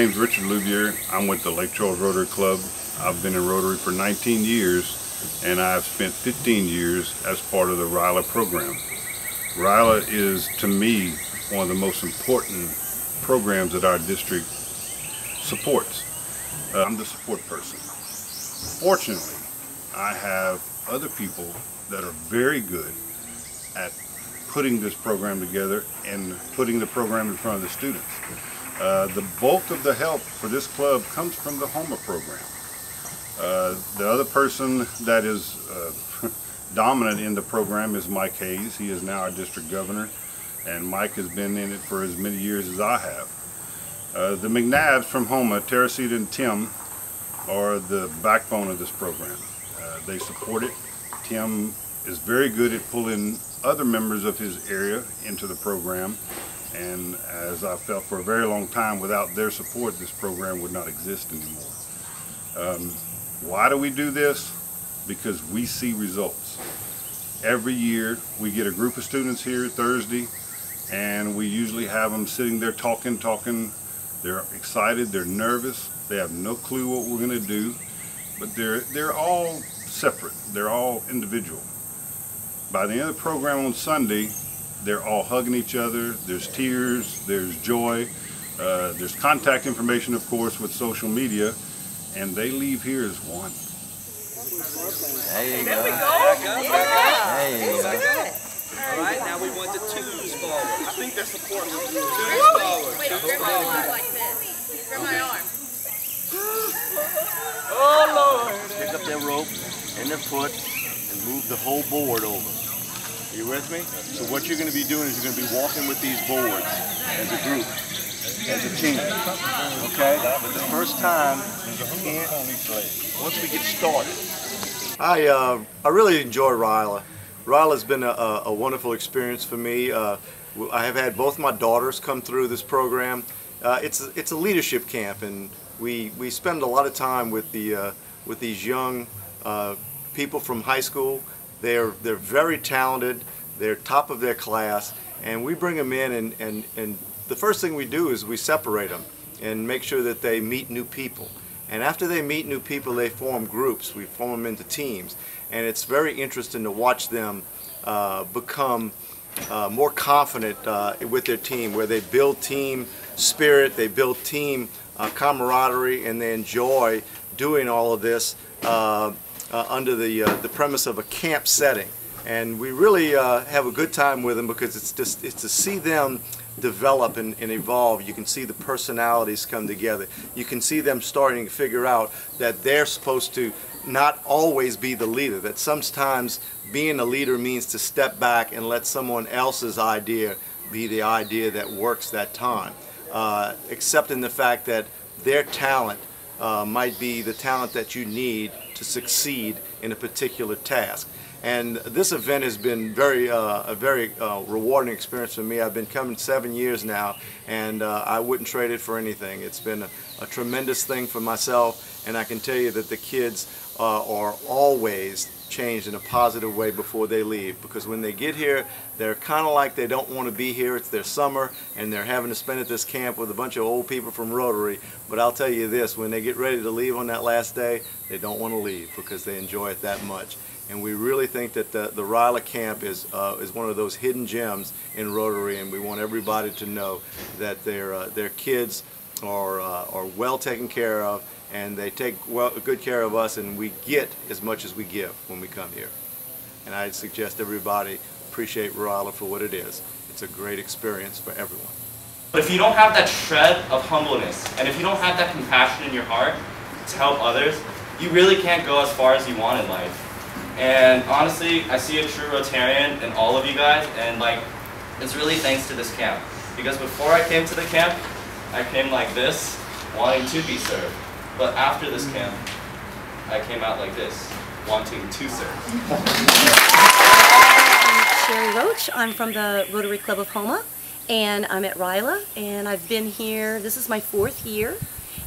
my name is Richard Louviere. I'm with the Lake Charles Rotary Club. I've been in Rotary for 19 years and I've spent 15 years as part of the RYLA program. RYLA is, to me, one of the most important programs that our district supports. Uh, I'm the support person. Fortunately, I have other people that are very good at putting this program together and putting the program in front of the students. Uh, the bulk of the help for this club comes from the Houma program. Uh, the other person that is uh, dominant in the program is Mike Hayes. He is now our district governor and Mike has been in it for as many years as I have. Uh, the McNabbs from Houma, Teresita and Tim, are the backbone of this program. They support it. Tim is very good at pulling other members of his area into the program and as I felt for a very long time without their support this program would not exist anymore. Um, why do we do this? Because we see results. Every year we get a group of students here Thursday and we usually have them sitting there talking, talking. They're excited, they're nervous, they have no clue what we're going to do, but they're, they're all separate, they're all individual. By the end of the program on Sunday, they're all hugging each other, there's tears, there's joy, uh, there's contact information, of course, with social media, and they leave here as one. There you go. There we go. Yeah. There you go. All right, now we want the twos forward. I think they're supporting twos forward. Wait, grab my arm like this. Grab my arm. Oh, Lord. Pick up that rope and the foot and move the whole board over. Are you with me? So what you're going to be doing is you're going to be walking with these boards as a group, as a team. Okay? But the first time, once we get started. I, uh, I really enjoy Ryla. RYLA has been a, a, wonderful experience for me. Uh, I have had both my daughters come through this program. Uh, it's, a, it's a leadership camp and we, we spend a lot of time with, the, uh, with these young uh, people from high school. They're, they're very talented, they're top of their class, and we bring them in and, and, and the first thing we do is we separate them and make sure that they meet new people. And after they meet new people, they form groups. We form them into teams. And it's very interesting to watch them uh, become uh, more confident uh, with their team, where they build team spirit, they build team uh, camaraderie, and they enjoy doing all of this uh, uh, under the, the premise of a camp setting. And we really have a good time with them because it's just it's to see them develop and, and, evolve. You can see the personalities come together. You can see them starting to figure out that they're supposed to not always be the leader, that sometimes being a leader means to step back and let someone else's idea be the idea that works that time. Uh, accepting the fact that their talent uh, might be the talent that you need to succeed in a particular task. And this event has been very, uh, a very uh, rewarding experience for me. I've been coming seven years now, and uh, I wouldn't trade it for anything. It's been a, a, tremendous thing for myself, and I can tell you that the kids uh, are always changed in a positive way before they leave. Because when they get here they're kind of like they don't want to be here. It's their summer and they're having to spend at this camp with a bunch of old people from Rotary. But I'll tell you this when they get ready to leave on that last day they don't want to leave because they enjoy it that much. And we really think that the, the Ryla camp is, uh, is one of those hidden gems in Rotary and we want everybody to know that their, uh, their kids are, uh, are well taken care of and they take well, good care of us and we get as much as we give when we come here. And I suggest everybody appreciate Ryla for what it is. It's a great experience for everyone. But if you don't have that shred of humbleness and if you don't have that compassion in your heart to help others, you really can't go as far as you want in life. And honestly, I see a true Rotarian in all of you guys and like, it's really thanks to this camp. Because before I came to the camp, I came like this, wanting to be served. But after this camp, I came out like this, wanting to serve. Sherry Roach. I'm from the Rotary Club of Houma, and I'm at Ryla, and I've been here, this is my fourth year,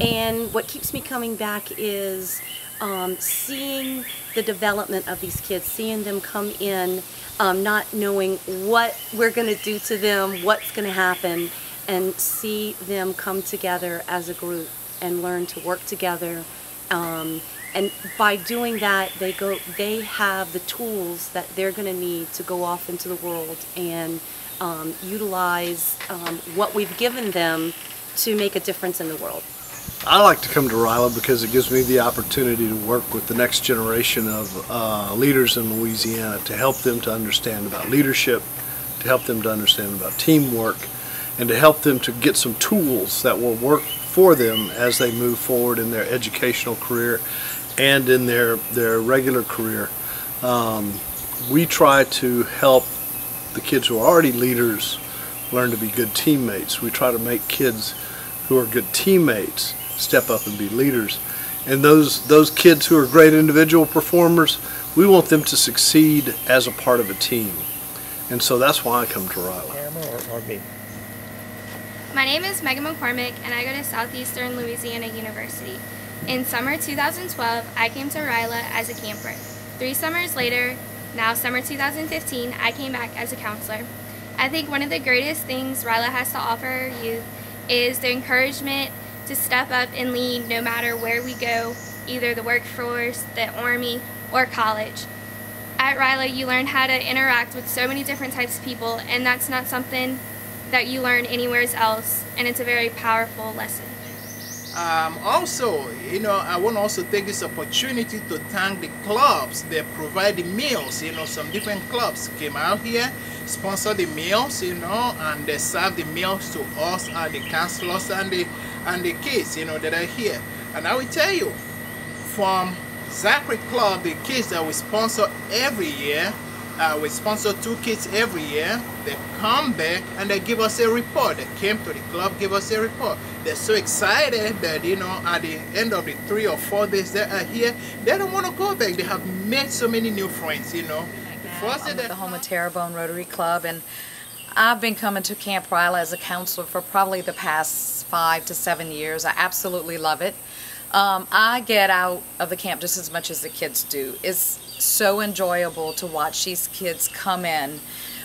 and what keeps me coming back is um, seeing the development of these kids, seeing them come in, um, not knowing what we're going to do to them, what's going to happen, and see them come together as a group and learn to work together. Um, and by doing that, they go, they have the tools that they're going to need to go off into the world and um, utilize um, what we've given them to make a difference in the world. I like to come to RYLA because it gives me the opportunity to work with the next generation of uh, leaders in Louisiana to help them to understand about leadership, to help them to understand about teamwork, and to help them to get some tools that will work for them as they move forward in their educational career and in their, their regular career. Um, we try to help the kids who are already leaders learn to be good teammates. We try to make kids who are good teammates step up and be leaders. And those, those kids who are great individual performers, we want them to succeed as a part of a team. And so that's why I come to RYLA. My name is Megan McCormick and I go to Southeastern Louisiana University. In summer 2012, I came to RYLA as a camper. Three summers later, now summer 2015, I came back as a counselor. I think one of the greatest things RYLA has to offer youth is the encouragement to step up and lead no matter where we go, either the workforce, the Army, or college. At RYLA, you learn how to interact with so many different types of people, and that's not something that you learn anywhere else, and it's a very powerful lesson. Um, also, you know, I want to also take this opportunity to thank the clubs that provide the meals. You know, some different clubs came out here, sponsored the meals, you know, and they serve the meals to us and the counselors and the and the kids, you know, that are here. And I will tell you, from Zachary Club, the kids that we sponsor every year, uh, we sponsor two kids every year. They come back and they give us a report. They came to the club, give us a report. They're so excited that, you know, at the end of the three or four days they are here, they don't want to go back. They have made so many new friends, you know. I'm with the Houma Terrebonne Rotary Club, and I've been coming to Camp RYLA as a counselor for probably the past five to seven years. I absolutely love it. Um, I get out of the camp just as much as the kids do. It's so enjoyable to watch these kids come in.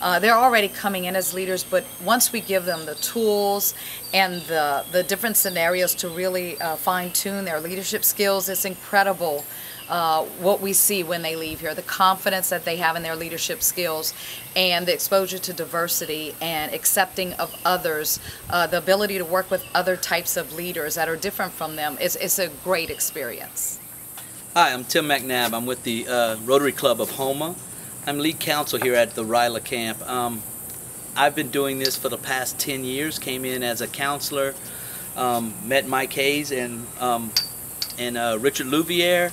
Uh, they're already coming in as leaders, but once we give them the tools and the, the different scenarios to really uh, fine-tune their leadership skills, it's incredible uh, what we see when they leave here, the confidence that they have in their leadership skills and the exposure to diversity and accepting of others, uh, the ability to work with other types of leaders that are different from them, it's, it's a great experience. Hi, I'm Tim McNabb. I'm with the uh, Rotary Club of Houma. I'm lead counsel here at the RYLA camp. Um, I've been doing this for the past 10 years, came in as a counselor, um, met Mike Hayes and, um, and uh, Richard Louviere,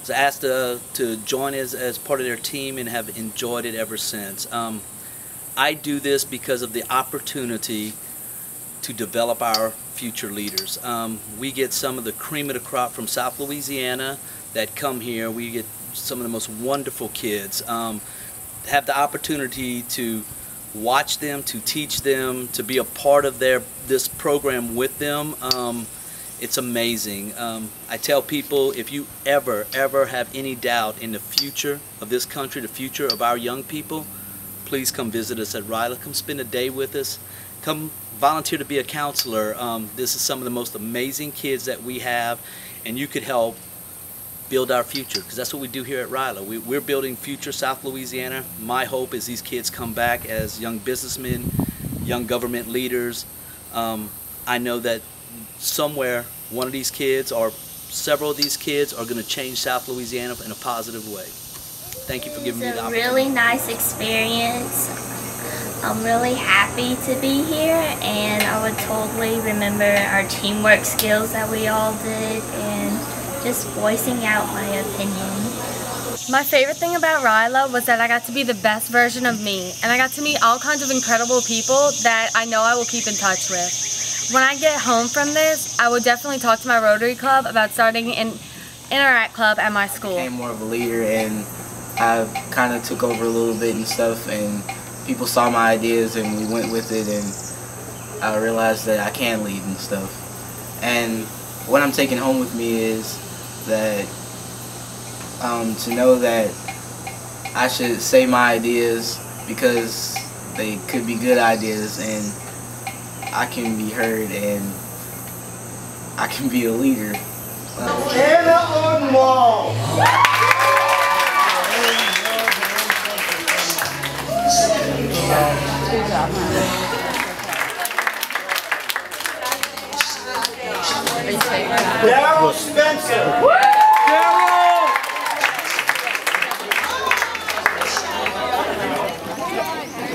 was asked uh, to join as, as part of their team and have enjoyed it ever since. Um, I do this because of the opportunity to develop our future leaders. Um, we get some of the cream of the crop from South Louisiana that come here. We get some of the most wonderful kids. Um, have the opportunity to watch them, to teach them, to be a part of their this program with them. Um, it's amazing. Um, I tell people if you ever, ever have any doubt in the future of this country, the future of our young people, please come visit us at RYLA. Come spend a day with us. Come volunteer to be a counselor. Um, this is some of the most amazing kids that we have, and you could help build our future because that's what we do here at RYLA. We, are building future South Louisiana. My hope is these kids come back as young businessmen, young government leaders. Um, I know that somewhere one of these kids or several of these kids are going to change South Louisiana in a positive way. Thank you for giving me the opportunity. It's a really nice experience. I'm really happy to be here and I would totally remember our teamwork skills that we all did and just voicing out my opinion. My favorite thing about RYLA was that I got to be the best version of me and I got to meet all kinds of incredible people that I know I will keep in touch with. When I get home from this, I will definitely talk to my Rotary Club about starting an Interact Club at my school. I became more of a leader and I kind of took over a little bit and stuff and people saw my ideas and we went with it and I realized that I can lead and stuff. And what I'm taking home with me is that um, to know that I should say my ideas because they could be good ideas and I can be heard and I can be a leader. Anna Wall. Daryl Spencer.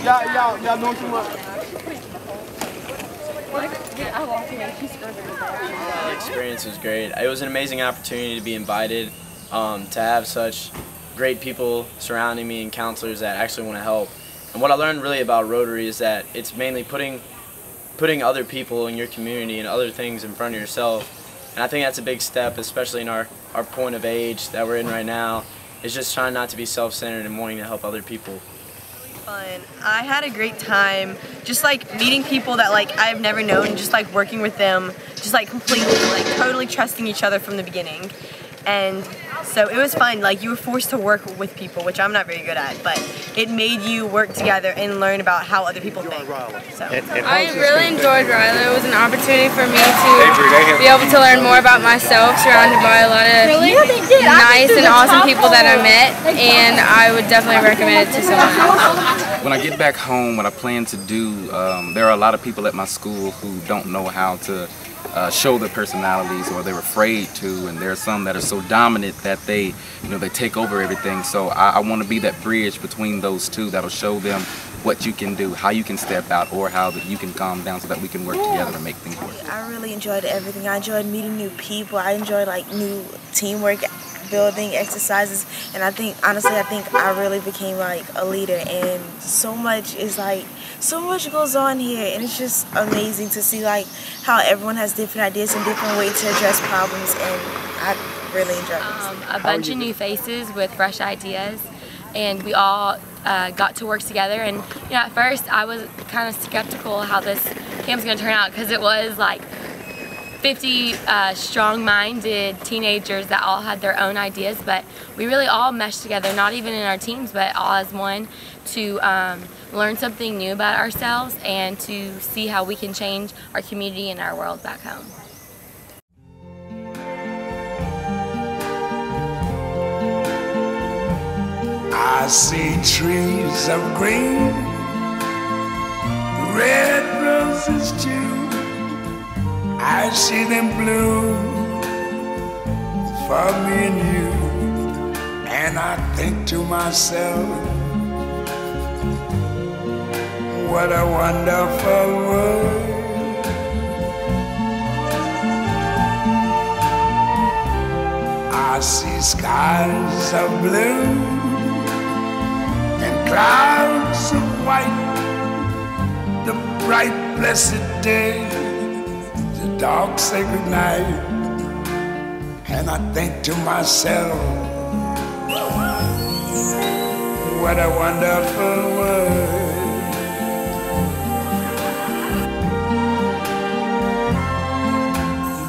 Y'all, y'all, y'all doing too much. The experience was great. It was an amazing opportunity to be invited, um, to have such great people surrounding me and counselors that actually want to help. And what I learned really about Rotary is that it's mainly putting putting other people in your community and other things in front of yourself. And I think that's a big step, especially in our, our point of age that we're in right now, is just trying not to be self-centered and wanting to help other people. Really fun. I had a great time just like meeting people that like I've never known and just like working with them, just like completely like totally trusting each other from the beginning. And so it was fun. Like you were forced to work with people, which I'm not very good at, but it made you work together and learn about how other people think. So I really enjoyed Ryla. It was an opportunity for me to be able to learn more about myself, surrounded by a lot of nice and awesome people that I met, and I would definitely recommend it to someone else. When I get back home, what I plan to do, um, there are a lot of people at my school who don't know how to uh, show their personalities or they're afraid to and there are some that are so dominant that they you know they take over everything so I, I want to be that bridge between those two that'll show them what you can do how you can step out or how that you can calm down so that we can work together and make things work I really enjoyed everything. I enjoyed meeting new people. I enjoyed like new teamwork building exercises and I think honestly I think I really became like a leader and so much is like so much goes on here and it's just amazing to see like how everyone has different ideas and different ways to address problems and I really enjoy it. Um, a bunch of new faces with fresh ideas and we all uh, got to work together and you know at first I was kind of skeptical how this camp's gonna turn out because it was like 50 uh, strong-minded teenagers that all had their own ideas, but we really all meshed together, not even in our teams, but all as one, to um, learn something new about ourselves and to see how we can change our community and our world back home. I see trees of green, red roses too. I see them bloom for me and you. And I think to myself, what a wonderful world. I see skies of blue and clouds of white, the bright blessed day, the dark sacred night, and I think to myself, what a wonderful world.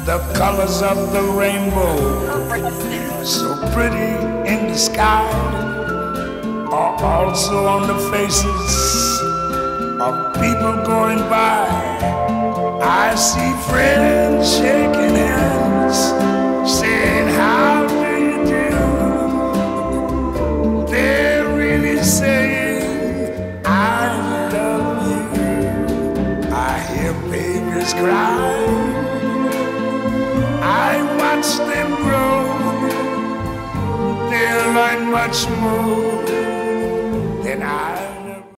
The colors of the rainbow, so pretty in the sky are also on the faces of people going by. I see friends shaking hands, saying, How do you do? They're really saying, I love you. I hear babies cry. I watch them grow. They'll learn much more